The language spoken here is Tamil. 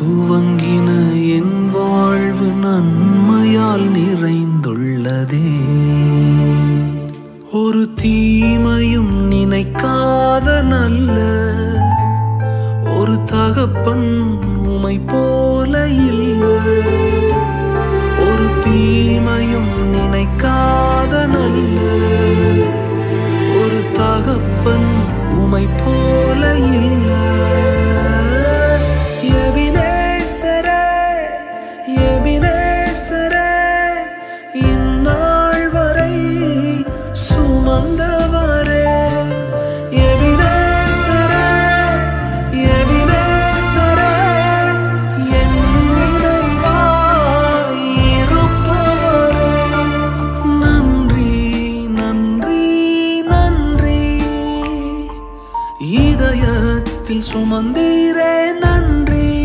துவங்கின என் வாழ்வு நன்மையால் நிறைந்துள்ளதே. ஒரு தீமையும் நினைக்காத நல்ல ஒரு தகப்பன் உமை போல இல்லை. ஒரு தீ சுமந்தவரே எபினேசரே எபினேசரே நன்றி.